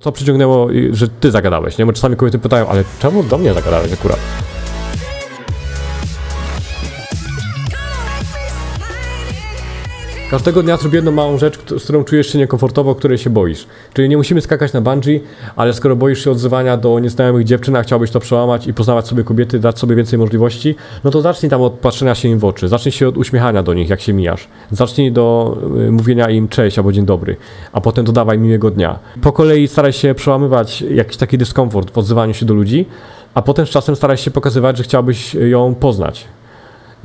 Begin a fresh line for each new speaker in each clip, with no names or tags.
Co przyciągnęło, że ty zagadałeś, nie? Bo czasami kobiety pytają, ale czemu do mnie zagadałeś akurat? Każdego dnia zrobię jedną małą rzecz, z którą czujesz się niekomfortowo, której się boisz. Czyli nie musimy skakać na bungee, ale skoro boisz się odzywania do nieznajomych dziewczyn, a chciałbyś to przełamać i poznawać sobie kobiety, dać sobie więcej możliwości, no to zacznij tam od patrzenia się im w oczy. Zacznij się od uśmiechania do nich, jak się mijasz. Zacznij do y, mówienia im cześć albo dzień dobry, a potem dodawaj miłego dnia. Po kolei staraj się przełamywać jakiś taki dyskomfort w odzywaniu się do ludzi, a potem z czasem staraj się pokazywać, że chciałbyś ją poznać.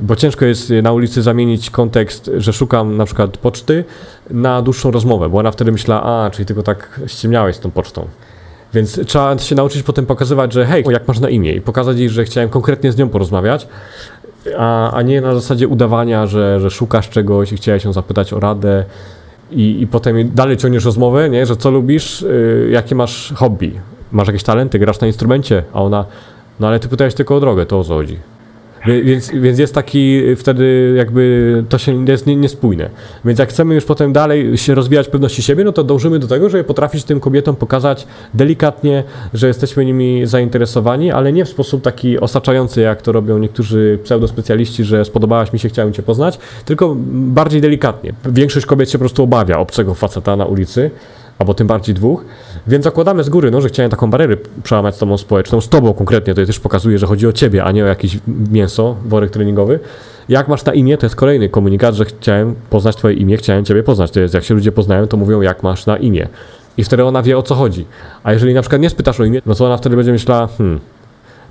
Bo ciężko jest y, na ulicy zamienić kontekst, że szukam na przykład poczty na dłuższą rozmowę, bo ona wtedy myśla, a, czyli tylko tak ściemniałeś z tą pocztą. Więc trzeba się nauczyć potem pokazywać, że hej, jak masz na imię i pokazać jej, że chciałem konkretnie z nią porozmawiać, a, a nie na zasadzie udawania, że, że szukasz czegoś i chciałeś ją zapytać o radę i, i potem dalej ciągniesz rozmowę, nie, że co lubisz, y, jakie masz hobby, masz jakieś talenty, grasz na instrumencie, a ona, no ale ty pytałeś tylko o drogę, to o co chodzi. Więc, więc jest taki wtedy jakby to się jest nie- niespójne. Więc jak chcemy już potem dalej się rozwijać pewności siebie, no to dążymy do tego, żeby potrafić tym kobietom pokazać delikatnie, że jesteśmy nimi zainteresowani, ale nie w sposób taki osaczający, jak to robią niektórzy pseudospecjaliści, że spodobałaś mi się, chciałem cię poznać, tylko bardziej delikatnie. Większość kobiet się po prostu obawia obcego faceta na ulicy, albo tym bardziej dwóch, więc zakładamy z góry, no, że chciałem taką barierę przełamać z tobą społeczną, z tobą konkretnie, to też pokazuje, że chodzi o ciebie, a nie o jakieś mięso, worek treningowy. Jak masz na imię, to jest kolejny komunikat, że chciałem poznać twoje imię, chciałem ciebie poznać. To jest, jak się ludzie poznają, to mówią, jak masz na imię. I wtedy ona wie, o co chodzi. A jeżeli na przykład nie spytasz o imię, no to ona wtedy będzie myślała, hmm,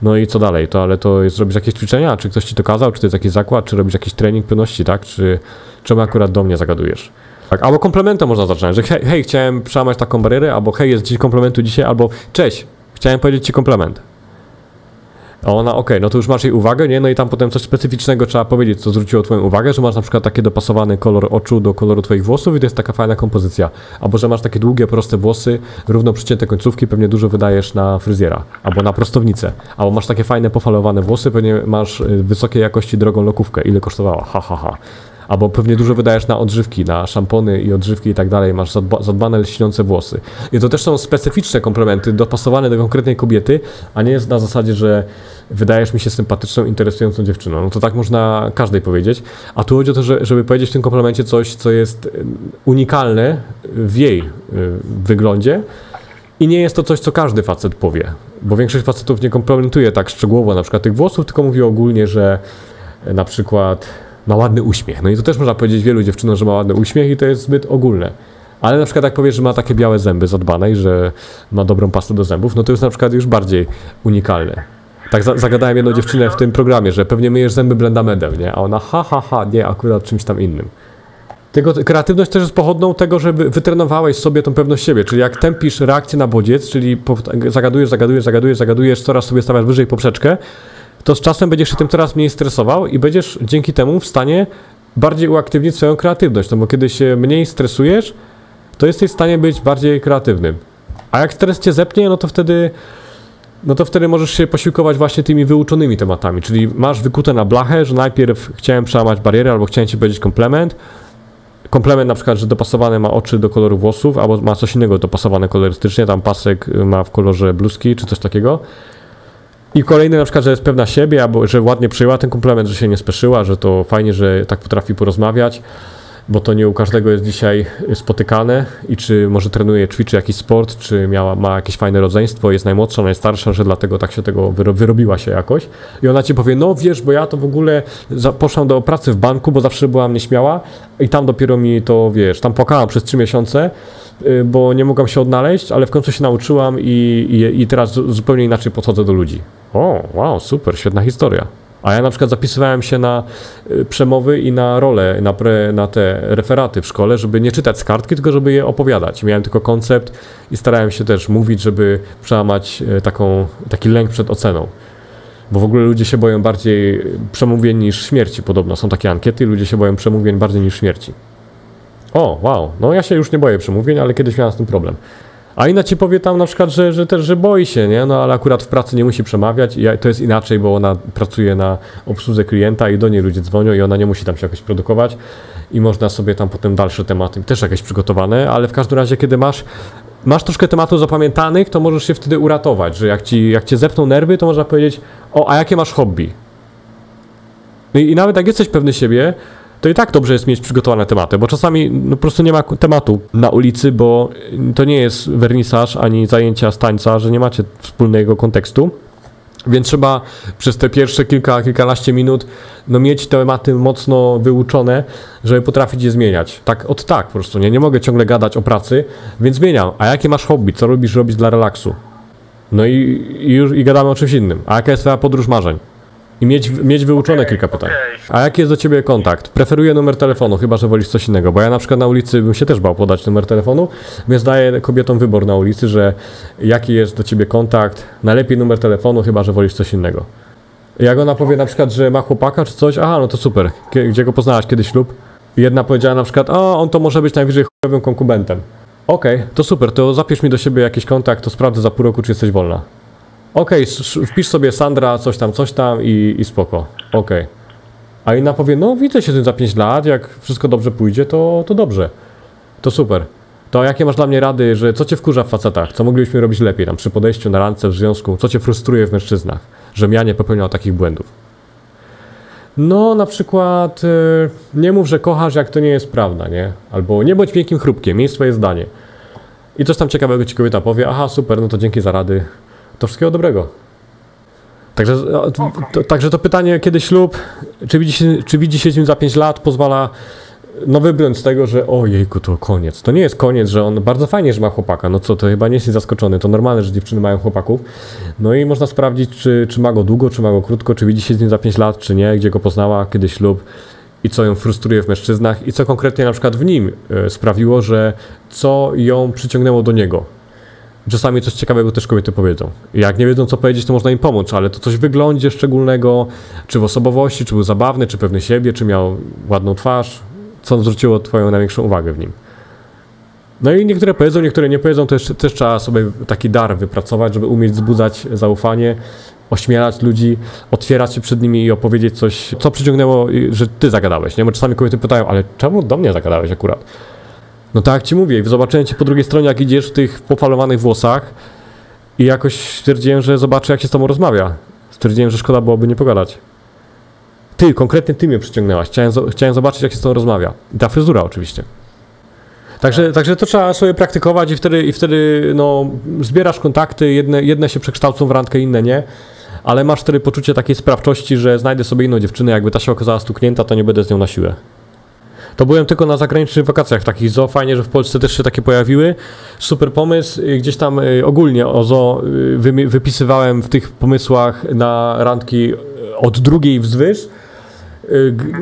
no i co dalej? To ale to jest, robisz jakieś ćwiczenia? Czy ktoś ci to kazał? Czy to jest jakiś zakład? Czy robisz jakiś trening pewności, tak? Czy czemu akurat do mnie zagadujesz? Tak, albo komplementem można zacząć, że hej, hej, chciałem przełamać taką barierę, albo hej, jest dzień komplementu dzisiaj, albo cześć, chciałem powiedzieć ci komplement. A ona, okej, no to już masz jej uwagę, nie? No i tam potem coś specyficznego trzeba powiedzieć, co zwróciło twoją uwagę, że masz na przykład taki dopasowany kolor oczu do koloru twoich włosów i to jest taka fajna kompozycja. Albo, że masz takie długie, proste włosy, równo przycięte końcówki, pewnie dużo wydajesz na fryzjera. Albo na prostownicę. Albo masz takie fajne, pofalowane włosy, pewnie masz y, wysokiej jakości drogą lokówkę. Ile kosztowała? Ha, ha, ha. Albo pewnie dużo wydajesz na odżywki, na szampony i odżywki i tak dalej, masz zadba, zadbane, lśniące włosy. I to też są specyficzne komplementy, dopasowane do konkretnej kobiety, a nie jest na zasadzie, że wydajesz mi się sympatyczną, interesującą dziewczyną. No to tak można każdej powiedzieć. A tu chodzi o to, że, żeby powiedzieć w tym komplemencie coś, co jest y, unikalne w jej y, wyglądzie, i nie jest to coś, co każdy facet powie, bo większość facetów nie komplementuje tak szczegółowo na przykład tych włosów, tylko mówi ogólnie, że e, na przykład ma ładny uśmiech. No i to też można powiedzieć wielu dziewczynom, że ma ładny uśmiech i to jest zbyt ogólne. Ale na przykład jak powiesz, że ma takie białe zęby zadbane i że ma dobrą pastę do zębów, no to jest na przykład już bardziej unikalne. Tak za zagadałem jedną dziewczynę w tym programie, że pewnie myjesz zęby blendamedem, nie? A ona ha, ha, ha, nie, akurat czymś tam innym. Tego, kreatywność też jest pochodną tego, żeby wytrenowałeś sobie tą pewność siebie, czyli jak tępisz reakcję na bodziec, czyli zagadujesz, zagadujesz, zagadujesz, zagadujesz, coraz sobie stawiasz wyżej poprzeczkę, to z czasem będziesz się tym coraz mniej stresował i będziesz dzięki temu w stanie bardziej uaktywnić swoją kreatywność, no bo kiedy się mniej stresujesz, to jesteś w stanie być bardziej kreatywnym. A jak stres cię zepnie, no to wtedy no to wtedy możesz się posiłkować właśnie tymi wyuczonymi tematami, czyli masz wykute na blachę, że najpierw chciałem przełamać barierę albo chciałem ci powiedzieć komplement, komplement na przykład, że dopasowane ma oczy do koloru włosów, albo ma coś innego dopasowane kolorystycznie, tam pasek ma w kolorze bluzki, czy coś takiego. I kolejny na przykład, że jest pewna siebie, albo że ładnie przyjęła ten komplement, że się nie speszyła, że to fajnie, że tak potrafi porozmawiać, bo to nie u każdego jest dzisiaj spotykane i czy może trenuje, ćwiczy jakiś sport, czy miała, ma jakieś fajne rodzeństwo, jest najmłodsza, najstarsza, że dlatego tak się tego wyro, wyrobiła się jakoś. I ona ci powie, no wiesz, bo ja to w ogóle poszłam do pracy w banku, bo zawsze byłam nieśmiała i tam dopiero mi to, wiesz, tam płakałam przez trzy miesiące, y, bo nie mogłam się odnaleźć, ale w końcu się nauczyłam i, i, i teraz zu- zupełnie inaczej podchodzę do ludzi. O, wow, super, świetna historia. A ja na przykład zapisywałem się na y, przemowy i na role, na, pre, na te referaty w szkole, żeby nie czytać z kartki, tylko żeby je opowiadać. Miałem tylko koncept i starałem się też mówić, żeby przełamać y, taką, taki lęk przed oceną. Bo w ogóle ludzie się boją bardziej y, przemówień niż śmierci, podobno. Są takie ankiety, ludzie się boją przemówień bardziej niż śmierci. O, wow, no ja się już nie boję przemówień, ale kiedyś miałem z tym problem. A inna ci powie tam na przykład, że, że też, że boi się, nie? No ale akurat w pracy nie musi przemawiać i to jest inaczej, bo ona pracuje na obsłudze klienta i do niej ludzie dzwonią i ona nie musi tam się jakoś produkować i można sobie tam potem dalsze tematy, też jakieś przygotowane, ale w każdym razie, kiedy masz masz troszkę tematów zapamiętanych, to możesz się wtedy uratować, że jak, ci, jak cię zepną nerwy, to można powiedzieć, o, a jakie masz hobby? No i, i nawet jak jesteś pewny siebie, to i tak dobrze jest mieć przygotowane tematy, bo czasami no, po prostu nie ma tematu na ulicy, bo to nie jest wernisaż ani zajęcia z tańca, że nie macie wspólnego kontekstu. Więc trzeba przez te pierwsze kilka, kilkanaście minut no, mieć tematy mocno wyuczone, żeby potrafić je zmieniać. Tak, od tak po prostu. Nie, nie mogę ciągle gadać o pracy, więc zmieniam. A jakie masz hobby? Co lubisz robić dla relaksu? No i, i już i gadamy o czymś innym. A jaka jest twoja podróż marzeń? I mieć, mieć wyuczone
Okej,
kilka pytań.
okej.
A jaki jest do ciebie kontakt? Preferuję numer telefonu, chyba że wolisz coś innego, bo ja na przykład na ulicy bym się też bał podać numer telefonu, więc daję kobietom wybór na ulicy, że jaki jest do ciebie kontakt, najlepiej numer telefonu, chyba że wolisz coś innego. Jak ona powie na przykład, że ma chłopaka czy coś, aha, no to super, gdzie go poznałaś, kiedy ślub? Jedna powiedziała na przykład, o, on to może być najwyżej chujowym konkubentem. Okej, to super, to zapisz mi do siebie jakiś kontakt, to sprawdzę za pół roku, czy jesteś wolna. Okej, s- wpisz sobie Sandra, coś tam, coś tam i, i spoko. Okej. A inna powie, no widzę się z tym za 5 lat, jak wszystko dobrze pójdzie, to, to dobrze. To super. To jakie masz dla mnie rady, że co cię wkurza w facetach? Co moglibyśmy robić lepiej tam przy podejściu na randce, w związku? Co cię frustruje w mężczyznach? Żebym ja nie popełniał takich błędów. No, na przykład, y, nie mów, że kochasz, jak to nie jest prawda, nie? Albo nie bądź miękkim chrupkiem, miej swoje zdanie. I coś tam ciekawego ci kobieta powie, aha, super, no to dzięki za rady. To wszystkiego dobrego. Także, to, także to pytanie, kiedy ślub, czy widzi, się, czy widzi się z nim za 5 lat, pozwala no wybrnąć z tego, że ojejku, to koniec. To nie jest koniec, że on bardzo fajnie, że ma chłopaka. No co, to chyba nie jest zaskoczony. To normalne, że dziewczyny mają chłopaków. No i można sprawdzić, czy, czy ma go długo, czy ma go krótko, czy widzi się z nim za 5 lat, czy nie, gdzie go poznała, kiedy ślub i co ją frustruje w mężczyznach i co konkretnie na przykład w nim e, sprawiło, że co ją przyciągnęło do niego. Czasami coś ciekawego też kobiety powiedzą. Jak nie wiedzą, co powiedzieć, to można im pomóc, ale to coś w wyglądzie szczególnego, czy w osobowości, czy był zabawny, czy pewny siebie, czy miał ładną twarz, co zwróciło Twoją największą uwagę w nim. No i niektóre powiedzą, niektóre nie powiedzą, też, też trzeba sobie taki dar wypracować, żeby umieć wzbudzać zaufanie, ośmielać ludzi, otwierać się przed nimi i opowiedzieć coś, co przyciągnęło, że Ty zagadałeś, nie? Bo czasami kobiety pytają, ale czemu do mnie zagadałeś akurat? No tak jak Ci mówię, zobaczyłem Cię po drugiej stronie, jak idziesz w tych pofalowanych włosach i jakoś stwierdziłem, że zobaczę, jak się z Tobą rozmawia. Stwierdziłem, że szkoda byłoby nie pogadać. Ty, konkretnie Ty mnie przyciągnęłaś. Chciałem, chciałem zobaczyć, jak się z Tobą rozmawia. I ta fryzura oczywiście. Także, także to trzeba sobie praktykować i wtedy, i wtedy no, zbierasz kontakty, jedne, jedne się przekształcą w randkę, inne nie, ale masz wtedy poczucie takiej sprawczości, że znajdę sobie inną dziewczynę, jakby ta się okazała stuknięta, to nie będę z nią na siłę. To byłem tylko na zagranicznych wakacjach takich zoo, fajnie, że w Polsce też się takie pojawiły. Super pomysł, gdzieś tam y, ogólnie o zoo y, wypisywałem w tych pomysłach na randki y, od drugiej wzwyż.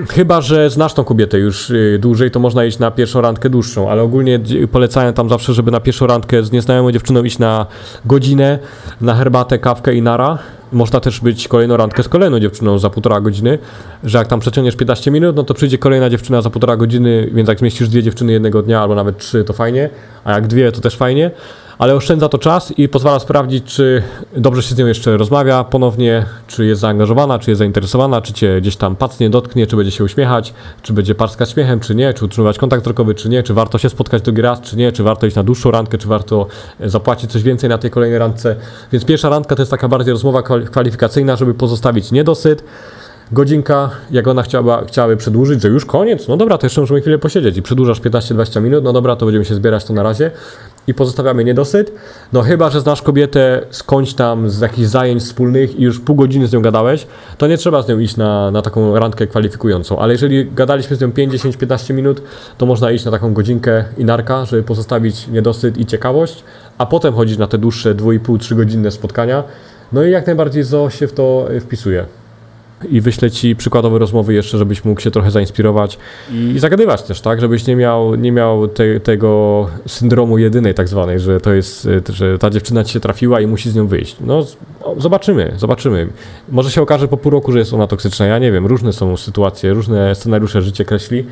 Chyba, że znasz tą kobietę już dłużej, to można iść na pierwszą randkę dłuższą, ale ogólnie polecałem tam zawsze, żeby na pierwszą randkę z nieznajomą dziewczyną iść na godzinę, na herbatę, kawkę i nara. Można też być kolejną randkę z kolejną dziewczyną za półtora godziny, że jak tam przeciągniesz 15 minut, no to przyjdzie kolejna dziewczyna za półtora godziny, więc jak zmieścisz dwie dziewczyny jednego dnia albo nawet trzy, to fajnie, a jak dwie, to też fajnie, ale oszczędza to czas i pozwala sprawdzić, czy dobrze się z nią jeszcze rozmawia ponownie, czy jest zaangażowana, czy jest zainteresowana, czy cię gdzieś tam pacnie, dotknie, czy będzie się uśmiechać, czy będzie parskać śmiechem, czy nie, czy utrzymywać kontakt wzrokowy, czy nie, czy warto się spotkać drugi raz, czy nie, czy warto iść na dłuższą randkę, czy warto e, zapłacić coś więcej na tej kolejnej randce. Więc pierwsza randka to jest taka bardziej rozmowa kwal- kwalifikacyjna, żeby pozostawić niedosyt, godzinka, jak ona chciała, chciałaby przedłużyć, że już koniec, no dobra, to jeszcze możemy chwilę posiedzieć i przedłużasz 15-20 minut, no dobra, to będziemy się zbierać to na razie i pozostawiamy niedosyt, no chyba, że znasz kobietę skądś tam z jakichś zajęć wspólnych i już pół godziny z nią gadałeś, to nie trzeba z nią iść na, na taką randkę kwalifikującą, ale jeżeli gadaliśmy z nią 5, 10, 15 minut, to można iść na taką godzinkę i narka, żeby pozostawić niedosyt i ciekawość, a potem chodzić na te dłuższe 2,5-3 godzinne spotkania, no i jak najbardziej ZO się w to wpisuje i wyślę ci przykładowe rozmowy jeszcze, żebyś mógł się trochę zainspirować i zagadywać też, tak? Żebyś nie miał, nie miał te, tego syndromu jedynej tak zwanej, że to jest, y, że ta dziewczyna ci się trafiła i musi z nią wyjść. No zobaczymy, zobaczymy. Może się okaże po pół roku, że jest ona toksyczna, ja nie wiem, różne są sytuacje, różne scenariusze życie kreśli.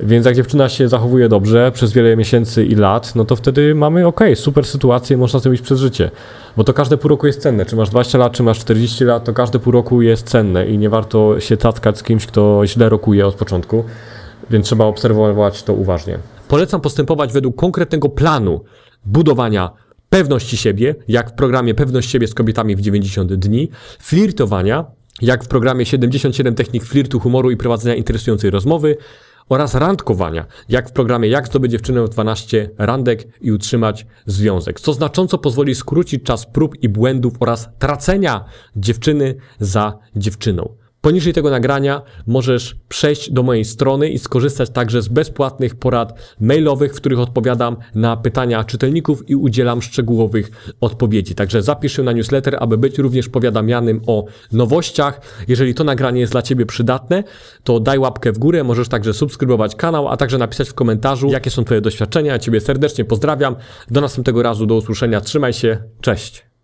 Więc jak dziewczyna się zachowuje dobrze przez wiele miesięcy i lat, no to wtedy mamy ok, super sytuację, można zrobić przez życie. Bo to każde pół roku jest cenne. Czy masz 20 lat, czy masz 40 lat, to każde pół roku jest cenne i nie warto się cackać z kimś, kto źle rokuje od początku, więc trzeba obserwować to uważnie. Polecam postępować według konkretnego planu. budowania pewności siebie, jak w programie Pewność siebie z kobietami w 90 dni, flirtowania, jak w programie 77 technik flirtu, humoru i prowadzenia interesującej rozmowy, oraz randkowania, jak w programie Jak zdobyć dziewczynę w 12 randek i utrzymać związek, co znacząco pozwoli skrócić czas prób i błędów oraz tracenia dziewczyny za dziewczyną. Poniżej tego nagrania możesz przejść do mojej strony i skorzystać także z bezpłatnych porad mailowych, w których odpowiadam na pytania czytelników i udzielam szczegółowych odpowiedzi. Także zapisz się na newsletter, aby być również powiadamianym o nowościach. Jeżeli to nagranie jest dla Ciebie przydatne, to daj łapkę w górę, możesz także subskrybować kanał, a także napisać w komentarzu, jakie są Twoje doświadczenia. Ciebie serdecznie pozdrawiam. Do następnego razu, do usłyszenia. Trzymaj się, cześć.